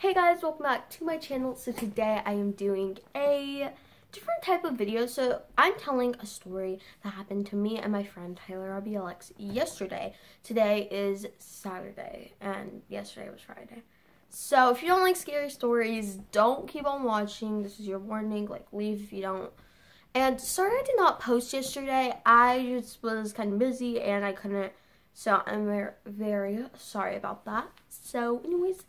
Hey guys, welcome back to my channel. So today I am doing a different type of video. So I'm telling a story that happened to me and my friend Tyler RBLX yesterday. Today is Saturday and yesterday was Friday. So if you don't like scary stories, don't keep on watching. This is your warning. Like leave if you don't. And sorry I did not post yesterday. I just was kind of busy and I couldn't. So I'm very, very sorry about that. So anyways,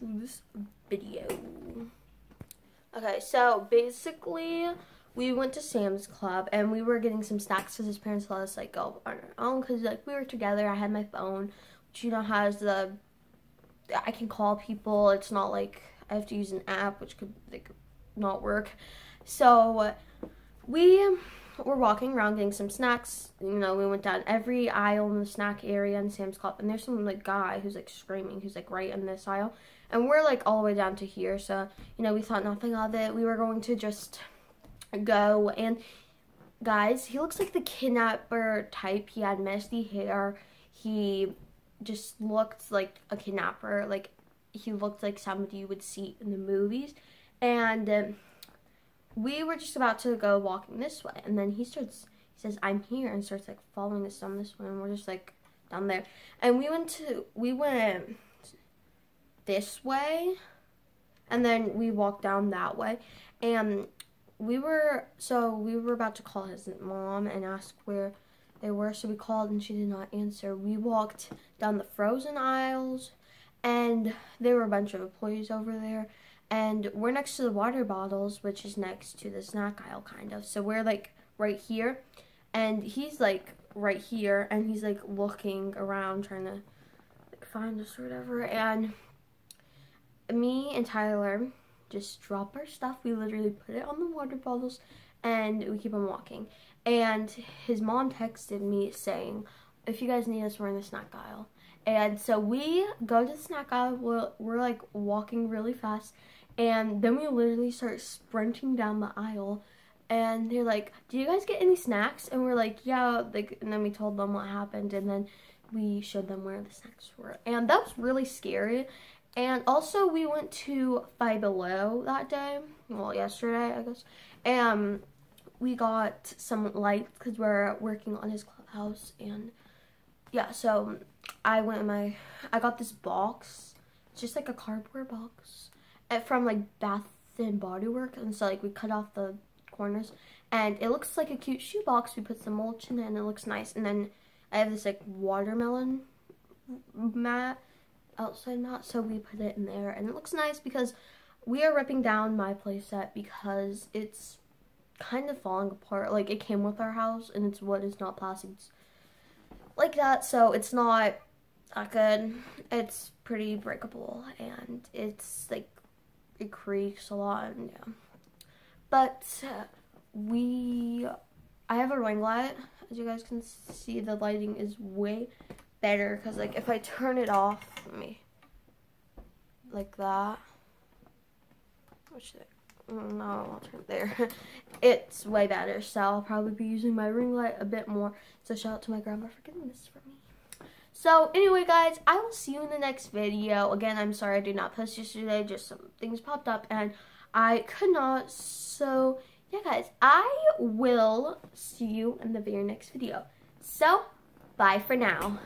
this video. Okay, so basically, we went to Sam's Club and we were getting some snacks because his parents let us like go on our own because like we were together. I had my phone, which you know has the I can call people. It's not like I have to use an app, which could like not work. So we we're walking around getting some snacks. You know, we went down every aisle in the snack area in Sam's Club, and there's some like guy who's like screaming, who's like right in this aisle, and we're like all the way down to here. So you know, we thought nothing of it. We were going to just go, and guys, he looks like the kidnapper type. He had messy hair. He just looked like a kidnapper. Like he looked like somebody you would see in the movies, and. Um, we were just about to go walking this way, and then he starts, he says, I'm here, and starts like following us down this way, and we're just like down there. And we went to, we went this way, and then we walked down that way, and we were, so we were about to call his mom and ask where they were, so we called and she did not answer. We walked down the frozen aisles, and there were a bunch of employees over there and we're next to the water bottles, which is next to the snack aisle, kind of. So we're like right here, and he's like right here, and he's like looking around trying to like, find us or whatever. And me and Tyler just drop our stuff. We literally put it on the water bottles, and we keep on walking. And his mom texted me saying, if you guys need us, we're in the snack aisle. And so we go to the snack aisle. We're, we're like walking really fast. And then we literally start sprinting down the aisle. And they're like, do you guys get any snacks? And we're like, yeah. Like, and then we told them what happened. And then we showed them where the snacks were. And that was really scary. And also we went to Five Below that day. Well, yesterday, I guess. And we got some lights because we're working on his clubhouse. And yeah, so I went in my, I got this box. It's just like a cardboard box from like Bath and Body Works. And so like we cut off the corners and it looks like a cute shoebox. We put some mulch in it and it looks nice. And then I have this like watermelon mat, outside mat. So we put it in there and it looks nice because we are ripping down my playset because it's kind of falling apart. Like it came with our house and it's wood, it's not plastic. It's like that, so it's not that good. It's pretty breakable, and it's like, it creaks a lot, and yeah. But we, I have a ring light. As you guys can see, the lighting is way better, because like, if I turn it off, me, like that, oh, which mm, no, I'll turn it there. it's way better, so I'll probably be using my ring light a bit more. So shout out to my grandma for getting this for me. So anyway, guys, I will see you in the next video. Again, I'm sorry I did not post yesterday. Just some things popped up and I could not. So yeah, guys, I will see you in the very next video. So bye for now.